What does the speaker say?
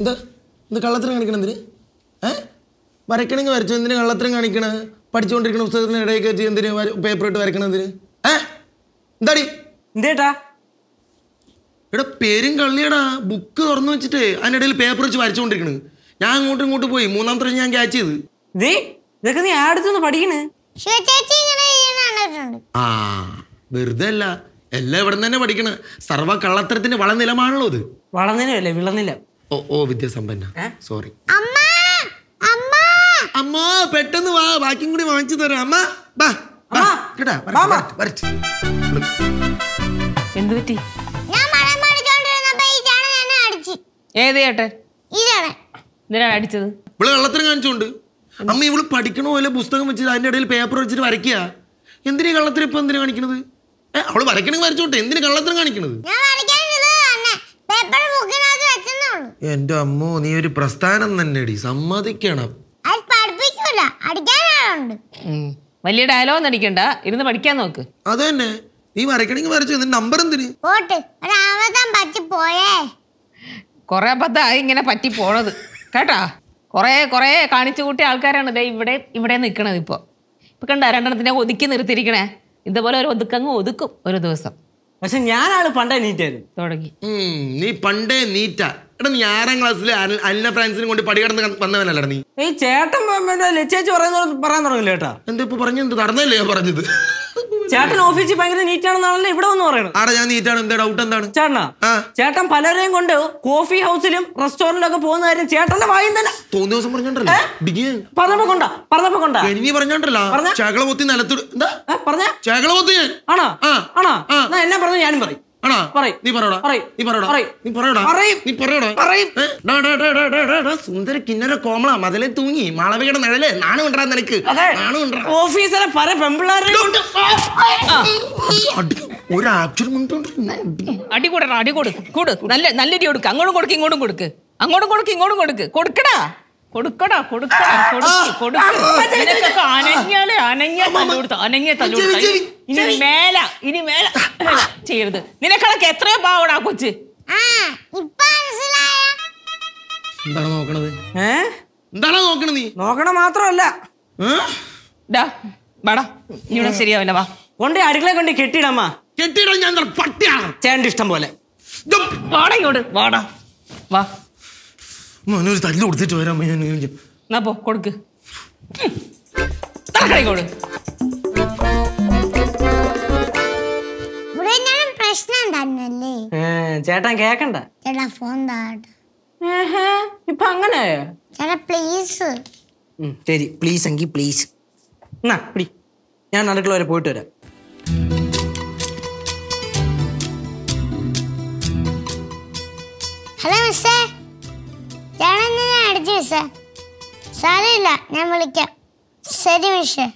എന്താ ഇത് കള്ളത്തരം കാണിക്കണം എന്തിന് ഏ വരയ്ക്കണമെങ്കിൽ വരച്ചു എന്തിന് കള്ളത്തരം കാണിക്കണ പഠിച്ചുകൊണ്ടിരിക്കുന്ന പുസ്തകത്തിന് ഇടയിൽ കയറ്റി എന്തിന് പേപ്പർ ഇട്ട് വരക്കണതിന് ഏ? എന്താടി? എന്തേട്ടാ? എടാ പേരും കള്ളിയടാ. ബുക്ക് തുറന്നു വെച്ചിട്ട് അതിനിടയിൽ പേപ്പർ വെച്ച് വരച്ചുകൊണ്ടിരിക്കണ്. ഞാൻ അങ്ങോട്ടും ഇങ്ങോട്ട് പോയി. മൂന്നാം തരം ഞാൻ ക്യാച്ച് ചെയ്ത്. ദേ ഇതൊക്കെ നീ ആടുത്തുനിന്ന് പഠിക്കണ്. ആ വെറുതെ അല്ല. എല്ലാം ഇവിടെ തന്നെ പഠിക്കണ. സർവ കള്ളത്തരത്തിന്റെ വളനിലമാണല്ലോ ഇത്. വളനിലല്ലേ വിളനില. ഓ ഓ വിദ്യാസമ്പന്ന. സോറി അമ്മ അമ്മ പെട്ടെന്ന് വാ ബാക്കിയും കൂടി വാങ്ങിച്ചു തരാം. അമ്മ ബാ അമ്മ. എന്ത് പറ്റി? ഏത് ചേട്ടൻ? എന്തിനാണ് അടിച്ചത്? ഇവൾ കള്ളത്തരം കാണിച്ചോണ്ട്. അമ്മ ഇവൾ പഠിക്കണ പോലെ പുസ്തകം വെച്ചിട്ട് അതിന്റെ ഇടയിൽ പേപ്പർ വെച്ചിട്ട് വരയ്ക്കുക. എന്തിനീ കള്ളത്തരം ഇപ്പൊ എന്തിനാ കാണിക്കണത്? ഏ അവൾ വരയ്ക്കണമെങ്കിൽ വരച്ചോട്ടെ. എന്തിനു കള്ളത്തരം കാണിക്കണത്? എന്റെ അമ്മോ നീ ഒരു പ്രസ്ഥാനം തന്നെ സമ്മതിക്കണം. അത് അടിക്കാനുണ്ട് വലിയ ഡയലോഗ് അടിക്കണ്ട. ഇരുന്ന് പഠിക്കാൻ നോക്ക്. അത് തന്നെ നീ വരയ്ക്കണെങ്കിൽ വരച്ചു എന്നിട്ട് നമ്പർ എന്തിന്? പോട്ട്. ഒരാമതം പറ്റി പോയേ. കുറെ അബദ്ധമായി ഇങ്ങനെ പറ്റി പോണത്. കേട്ടാ? കൊറേ കൊറേ കാണിച്ചു കൂട്ടിയ ആൾക്കാരാണ് ദേ ഇവിടെ ഇവിടെ നിൽക്കണത് ഇപ്പോൾ ഇപ്പൊ കണ്ട രണ്ടെണ്ണത്തിനെ ഒതുക്കി നിർത്തിയിരിക്കണേ. ഇതുപോലെ ഒരു ഒതുക്കങ്ങ് ഒതുക്കും ഒരു ദിവസം. പക്ഷെ ഞാനാൾ പണ്ടേ നീറ്റായിരുന്നു. തുടങ്ങി. നീ പണ്ടേ നീറ്റാ. എടാ നീ ആറാം ക്ലാസ്സിൽ അന്ന ഫ്രാൻസിനെ കൊണ്ട് പടികടന്ന് വന്നവനല്ലടാ നീ. ഈ ചേട്ടൻ ലച്ചേച്ചി പറയുന്ന പറയാൻ തുടങ്ങില്ല ചേട്ടാ എന്താ ഇപ്പൊ പറഞ്ഞത്? നടന്നല്ലേ പറഞ്ഞത്? ചേട്ടൻ ഓഫീസിൽ ഭയങ്കര നീറ്റാണെന്നാണല്ലോ ഇവിടെ വന്ന് പറയണം ആടാ ഞാൻ നീറ്റാണ് എന്താ ഡൗട്ട് എന്താണ്? ചേട്ടനാ. ചേട്ടൻ പലരെയും കൊണ്ട് കോഫി ഹൗസിലും റെസ്റ്റോറന്റിലും ഒക്കെ പോകുന്ന കാര്യം ചേട്ടന്റെ വായും തന്നെ. തോന്നിയ ദിവസം പറഞ്ഞോണ്ടല്ലോ? പറഞ്ഞപ്പോ കൊണ്ട പറഞ്ഞപ്പോ കൊണ്ട. പറഞ്ഞോണ്ടല്ലോ? ചകള പൊത്തി നിലത്തോട് എന്താ? പറഞ്ഞ. ചകള പൊത്തി ഞാൻ. ആണോ. ആണോ? എന്നെ പറഞ്ഞു ഞാനും പറയും. സുന്ദര കിന്നര കോമള മതിലെ തൂങ്ങി മാളവികയുടെ നിഴൽ നാണം ഉണ്ടാ നിനക്ക്. ഓഫീസിലെ പല പെമ്പിള്ളാരെ. ഒരു ആക്ച്വൽ അടി കൂടണം അടി കൊടുക്ക് കൂട്. നല്ല നല്ല അടി കൊടുക്ക്. അങ്ങോട്ടും കൊടുക്ക് ഇങ്ങോട്ടും കൊടുക്ക്. അങ്ങോട്ടും കൊടുക്ക് ഇങ്ങോട്ടും കൊടുക്ക്. കൊടുക്കടാ. കൊടുക്കടാ കൊടുക്കടാ കൊടുക്ക് കൊടുക്ക്. നിനക്കൊക്കെ അനങ്ങിയാലേ അനങ്ങിയ തല്ലുകൊടുത്ത് അനങ്ങിയ തല്ലുകൊടുത്ത ഇനി മേല ഇനി മേല ചെയ്യരുത്. നിനക്കണക്ക് എത്രയോ പാവടാ കൊച്ച്. ആ ഇപ്പൊ മനസ്സിലായ? എന്താണ് നോക്കണത്? എന്താണ് നോക്കണത് നീ? നോക്കണ മാത്രമല്ല? ഡാ വാടാ. ഇവിടെ ശരിയാവില്ല വാ. കൊണ്ട് അടുക്കള കൊണ്ട് കെട്ടിയിടമ്മ കെട്ടിടം ഞാൻ പട്ടിയാണ്. ചേണ്ടി ഇഷ്ടം പോലെ. വാടാ ഇങ്ങോട്ട്. വാടാ. വാ. മോനെ ഒരു തല്ല് കൊടുത്തിട്ട് വരാം ഞാൻ എന്നാ പോ കൊടുക്ക്. തലക്കടിക്കോട് ചേട്ടാ കേക്കണ്ട. ചേട്ടാ ഫോൺ ഇപ്പൊ അങ്ങനെ ചേട്ടാ പ്ലീസ് ശരി. പ്ലീസ് എങ്കിൽ പ്ലീസ് എന്നാ പിടി. ഞാൻ അടുക്കള വരെ പോയിട്ട് വരാം. ഹലോ മിസ്സേ ഞാൻ അടിച്ചു മിസ്സേ സാരമില്ല ഞാൻ വിളിക്കാം. ശരി മിസ്സേ